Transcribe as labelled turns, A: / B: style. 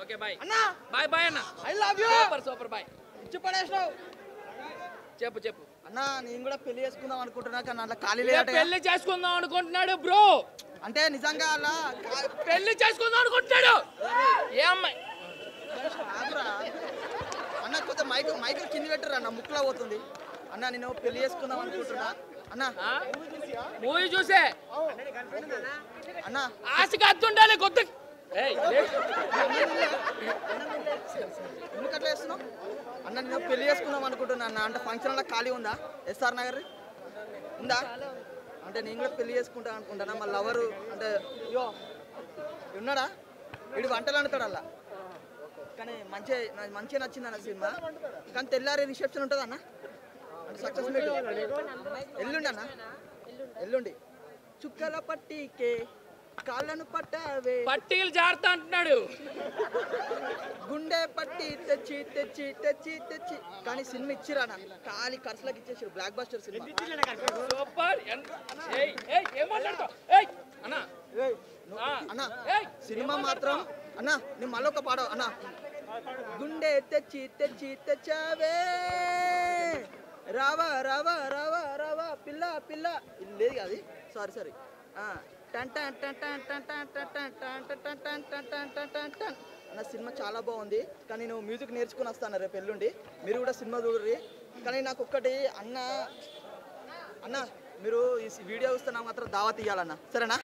A: Okay bye
B: అన్నా!
A: Bye bye అన్న.
B: I love you
A: super super bye
B: ఇచ్చి పడేసినావు.
A: చెప్పు చెప్పు.
B: అన్నా నేను కూడా పెళ్ళి చేసుకుందాం అనుకుంటున్నా కానీ అట్లా ఖాళీ
A: ఏ
B: లేదట
A: పెళ్ళి చేసుకుందాం అనుకుంటున్నాడు బ్రో
B: అంటే నిజంగా అలా
A: పెళ్ళి చేసుకుందాం అనుకుంటున్నాడు. ఏ అమ్మాయి.
B: అన్న కొంచెం మైక్ మైక్ కింద పెట్టరు అన్న ముక్కులా పోతుంది. అన్న నేను పెళ్ళి చేసుకుందాం అనుకుంటున్నా. అన్న.
A: మూవీ చూసే.
B: అన్న.
A: ఆశకి అద్దుండాలి కొత్త.
B: ఎందుకు అట్లా చేస్తున్నావు అన్న నేను పెళ్ళి చేసుకుందాం అనుకుంటున్నా అన్న అంటే ఫంక్షన్ అలా ఖాళీ ఉందా ఎస్ఆర్ నగర్ ఉందా అంటే నేను కూడా పెళ్ళి చేసుకుంటా అనుకుంటానా మళ్ళీ ఎవరు అంటే అయ్యో ఉన్నాడా వీడు వంటలు అంటాడు అలా కానీ నాకు మంచిగా నచ్చింది అన్న సినిమా కానీ తెల్లారి రిసెప్షన్ ఉంటుంది అన్న అంటే సక్సెస్ మీట్ ఎల్లుండి అన్న ఎల్లుండి చుక్కల పట్టికే కాళ్ళను పట్టావే.
A: పట్టీలు జాగ్రత్త అంటున్నాడు.
B: గుండె పట్టి తెచ్చి తెచ్చి తెచ్చి తెచ్చి. కానీ సినిమా ఇచ్చిరా అన్న ఖాళీ ఖర్చులకు ఇచ్చేసారు బ్లాక్ బస్టర్ సినిమా.
A: సూపర్. ఎంత- ఏయ్, ఏయ్, ఏం మాట్లాడతావ్? ఏయ్, అన్న.
B: ఏయ్, నువ్వు-
A: ఆ.
B: అన్న
A: ఏయ్,
B: సినిమా మాత్రం అన్న నేను మళ్ళీ ఒక పాడ అన్న. గుండె తెచ్చి తెచ్చి తెచ్చావే. రావా రావా రావా రావా పిల్ల పిల్ల. ఇది. లేదు కాదు సారీ సారీ అన్న సినిమా చాలా బాగుంది. కానీ నేను మ్యూజిక్ నేర్చుకుని వస్తాను రేపు ఎల్లుండి? మీరు కూడా సినిమా చూడరి. కానీ నాకు ఒక్కటి అన్న అన్న మీరు ఈ వీడియో చూస్తే నాకు మాత్రం దావా తీయాలన్నా. సరేనా?